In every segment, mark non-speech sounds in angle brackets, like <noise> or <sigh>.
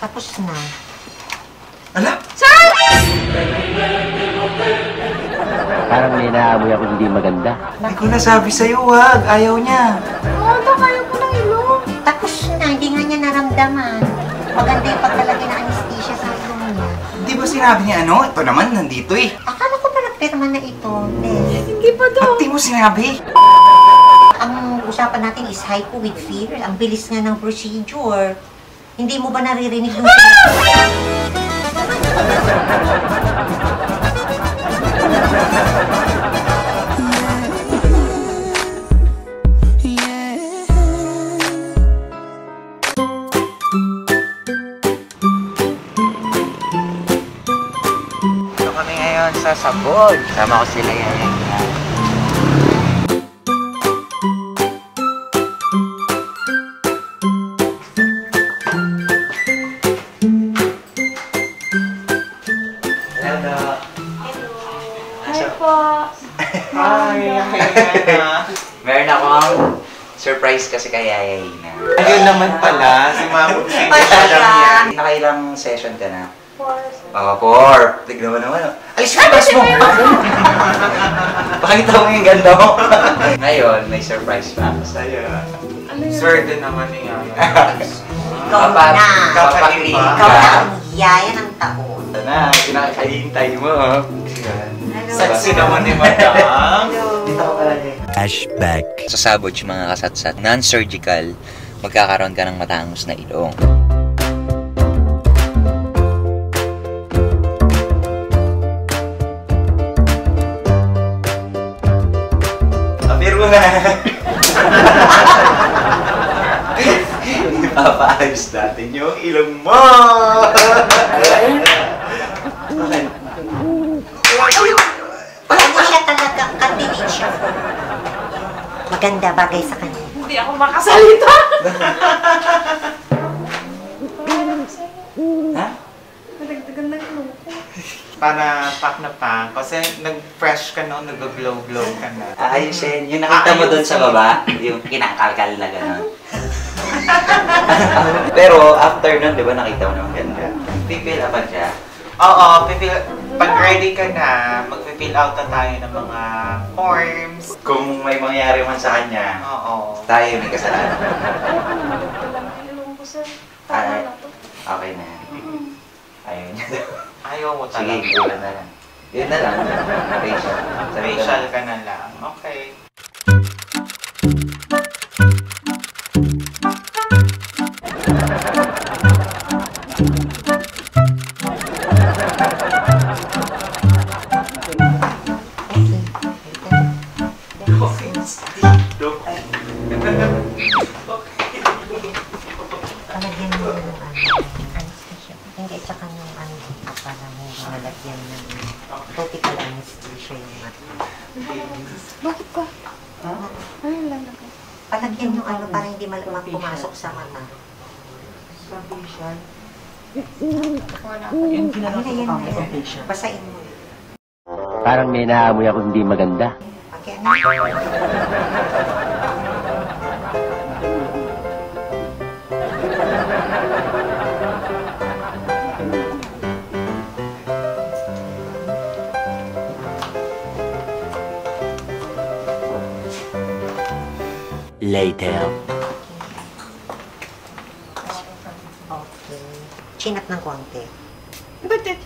Tapos na. Ala? Parang may naamoy ako hindi maganda. Hindi ko nasabi sa'yo, wag. Ayaw niya. Oo, oh, kaya ko ng ilong. Tapos na, hindi nga niya naramdaman. Maganda yung paglalagay ng anesthesia sa ilong niya. Di ba sinabi niya ano? Ito naman, nandito eh. Akala ko pa nagpirma na ito. Des. Hindi pa daw. Ba't di mo sinabi? Ang usapan natin is hypo with fear. Ang bilis nga ng procedure. Hindi mo ba naririnig yung Ito kami ngayon sa Sabog. Sama ko sila yan. Po. Hi. Meron akong surprise kasi kay Yaya Ina. Ayun naman pala, si Ma'am Pasya. Nakailang session ka na? Pause. Oo, four. Tignan mo naman. oh. Alis ka, bas mo! <laughs> Pakita mo yung ganda mo. Ngayon, may surprise pa ako sa'yo. Ano yun? Swerte naman ni Yaya. <laughs> Ikaw na. Papakli Ikaw ka. na ang yaya ng taon. Ito na, kinakahintay mo. oh. Yan. Saksi naman ni Madam. Dito ka pala niya. Flashback. Sa Saboch, mga kasatsat, non-surgical, magkakaroon ka ng matangos na ilong. Apir mo na. <laughs> Ipapaayos natin yung ilong mo. Ano siya talaga, candidate siya for maganda bagay sa kanya. Hindi ako makasalita. <laughs> ha? Nagdagan ng ilong ko. Para pak na pak. Kasi nag-fresh ka no, nag-glow-glow ka na. Aayusin. Yung nakita mo doon sa baba, yung kinakalkal na gano'n. <laughs> Pero after nun, di ba nakita mo naman ganda? Pipil upan siya. Oo, pipil, pag ready ka na, mag-fill out na tayo ng mga forms. Kung may mangyari man sa kanya, Oo. tayo may kasalanan. Wala ng ilong ko, sir. Ay. Na to. Okay na yan. Ayaw niya daw. Ayaw mo Sige, talaga. kulang na lang. Yun na lang. Facial. Sabi ko Facial ka na lang. Okay. Palagyan yung ano para hindi malamang pumasok sa mata. Wala ako. Yan na yan na yan. Basain mo. Parang may naamoy ako hindi maganda. Okay, ano? Later. Okay. Chinap ng konti. Ba't it?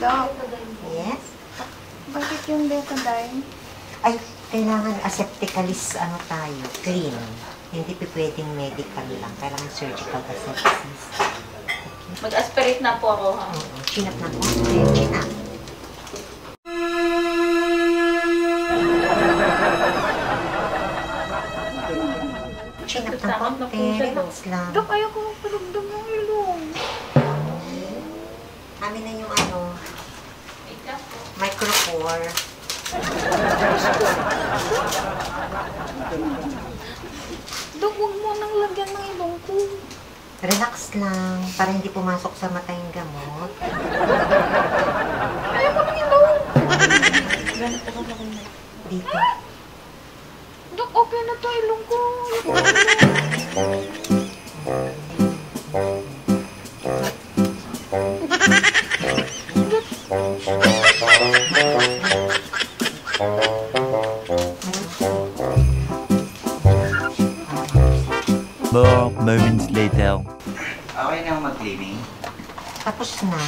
Doc, Yes? bakit yung betadine? Ay, kailangan asepticalis ano tayo, clean. Hindi pa pwedeng medical lang. Kailangan surgical asepsis. Mag-aspirate na po ako, ha? Oo, chinap ng konti. Ng Takot na po siya, Relax lang. Dok, ayoko magpadagdag ng ilong. Amin na yung ano, micropore. Dok, huwag mo nang lagyan ng ilong ko. Relax lang, para hindi pumasok sa mata yung gamot. Ayoko ng ilong. Dito open na to ilong ko. Four moments later. Okay na mag-cleaning? Tapos na.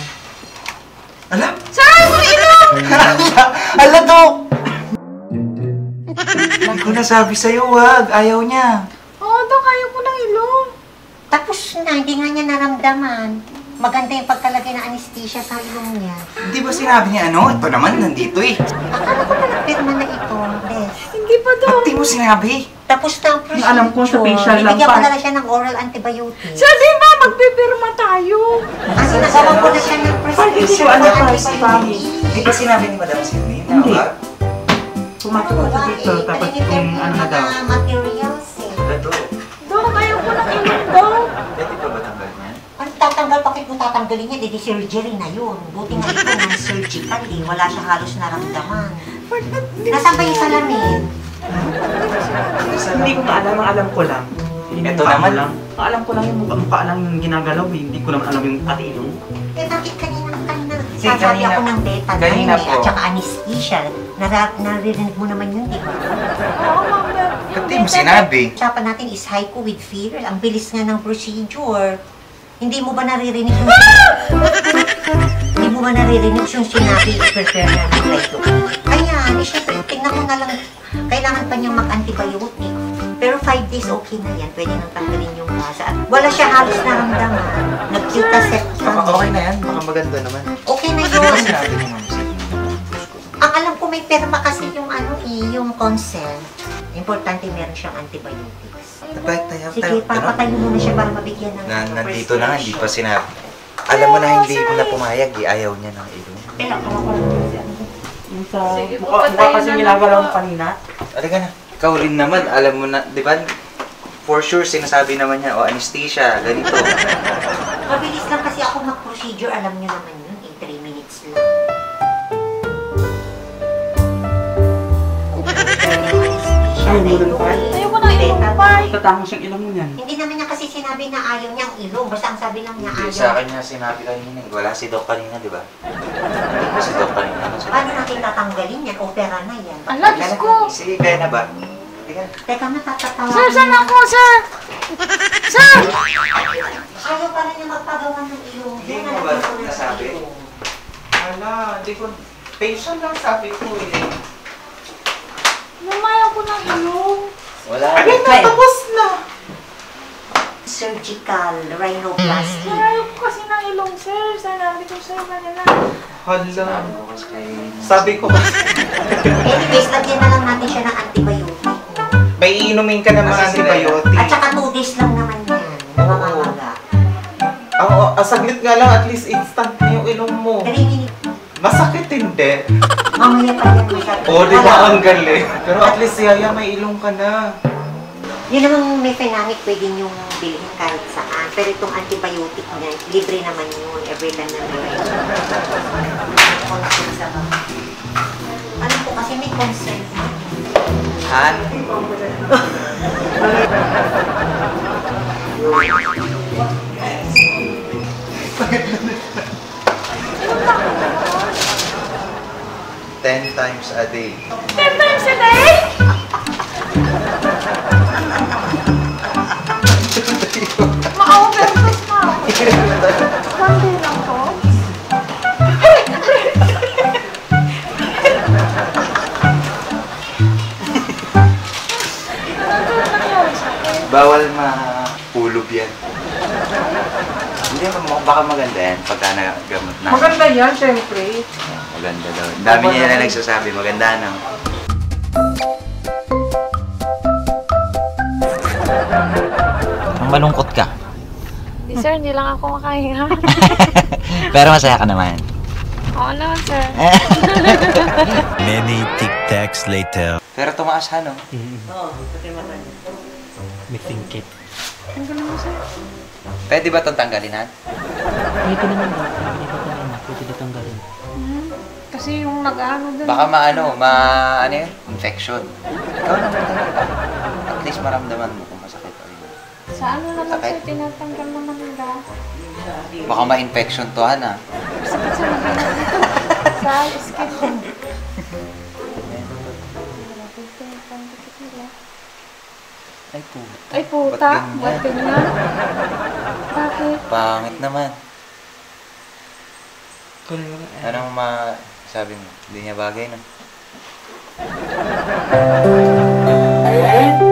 Ala! Saan mo ilong? <laughs> Ala, Dok! Hindi ko nasabi sa'yo, wag. Ayaw niya. Oo, Dok, ayaw ko ng ilong. Tapos na, hindi nga niya naramdaman. Maganda yung pagkalagay ng anesthesia sa ilong niya. Hindi ba sinabi niya ano? Ito naman, nandito eh. Akala ko pala pirma na ito, Des. Hindi pa, Dok. Ba't di mo sinabi? Tapos na ang procedure. alam ko, sa facial lang Bibigyan ko pa. na lang siya ng oral antibiotics. Sa di ba, magpipirma tayo. Kasi nagawa ko na siya ng prescription ano, for first antibiotics. Di ba sinabi ni Madam Sydney na Hindi. wag? Pumasok ko sa dito, tapos kung ano na daw. materials eh. Ito. Dok, ayaw ko ng ilong, Dok. Pwede pa ba tanggal niya? Ang tatanggal, bakit mo tatanggalin niya? Di surgery na yun. Buti nga ito ng surgical eh. Wala siya halos naramdaman. Nasaan ba yung salamin? Hindi ko nga alam, ang alam ko lang. Yung Ito mukha naman. ko lang. Ang alam ko lang yung mukha, mukha lang yung ginagalaw eh. Hindi ko naman alam yung pati ilong. Eh bakit kanina, kanina, sasabi kanina- ako ng beta kanina eh, po. at saka anesthesia. Nara, naririnig mo naman yun, di ba? Oo, ma'am. Ba't di mo sinabi? Usapan natin is hypo with fever. Ang bilis nga ng procedure. Hindi mo ba naririnig yung... <laughs> Hindi mo ba naririnig yung sinabi i-prepare na ng lidocaine? Ayan, eh syempre, tingnan mo na lang. Kailangan pa niyang mag-antibiotic. Pero 5 days okay na yan. Pwede nang tanggalin yung masa. At wala siya halos naramdaman. Nag-kita set Baka okay na yan. Baka maganda naman. Okay na yun. sinabi ni may perma kasi yung ano eh, yung consent. Importante meron siyang antibiotics. Sige, tayo. papatayo mo na siya para mabigyan ng Na, nandito na nga, hindi pa sinabi. Alam mo na hindi mo na pumayag eh. Ayaw niya ng ilong. Eh, ako ko kasi. Yung sa Sige, mukha, mukha kasi na ginagalaw lang mo kanina. Halika na. Ikaw rin naman, alam mo na, di ba? For sure, sinasabi naman niya, o anesthesia, ganito. <laughs> Mabilis lang kasi ako mag-procedure, alam niyo naman yun, Ay, mulan pa. Ayaw ko ng ilong, pa. Tatangos yung ilong mo yan. Hindi naman niya kasi sinabi na ayaw niyang ilong. Basta ang sabi lang niya Hindi, ayaw. sa akin niya sinabi kanina. eh. Wala si Doc kanina, di ba? Hindi ba si Doc kanina? Ano? Paano natin tatanggalin yan? Opera na yan. Ala, Diyos ko. Sige, kaya na ba? Teka, matatatawa. Sir, saan ako, sir? Sir! Ayaw pa rin niya magpagawa ng ilong. Hindi mo ba nasabi? Ala, di ko... Patient lang sabi ko eh. Mamayaw ko ng ilong. Wala. Ay, na, tapos na. Surgical rhinoplasty. Sir, ayaw ko kasi ng ilong, sir. Sanabi ko, sir, kanina. Hala. Ano Sabi ko, Anyways, lagyan na lang natin siya ng antibiotic. may iinumin ka yan. antibiotic. At saka 2 days lang naman yan. Namamaga. Oo, ah, saglit nga lang, at least instant na yung ilong mo. 3 minutes. Masakit hindi. Mamaya pa yan, makeup. Oo, di ba ang galing? Pero at least, Yaya, may ilong ka na. Yun namang mefenamic pwede niyong bilhin kahit saan. Pero itong antibiotic niya, libre naman yun. Every time na may Ano po kasi may consent. Han? <laughs> 10 times a day. 10 times a day? Ma-overdose na ako. Sunday to. Bawal mahulog yan. Hindi, baka maganda yan pagka nagamot na. Maganda yan, syempre. Maganda daw. Ang dami niya na nagsasabi, maganda na. <laughs> Ang malungkot ka. Di sir, hindi lang ako makahinga. <laughs> Pero masaya ka naman. Oo naman sir. <laughs> Many tic-tacs later. Pero tumaas ha, no? Mixing kit. Ang galing mo sir. Pwede ba itong tanggalin, ha? Pwede naman ba? Pwede ba tayo na? Pwede ditanggalin. Hmm? Kasi yung nag-ano dun. Baka maano, ma... ano yun? Infection. Ikaw naman talaga. At least maramdaman mo kung masakit o yun. Sa ano naman Sakit. sir, tinatanggal naman nila. Baka ma-infection to, ha, na? Sakit sa mga Sa skin puta. Ay, puta. Ba't ganyan? Bakit? Pangit naman. Na. Anong ma... sabi mo? Hindi niya bagay, no? Kung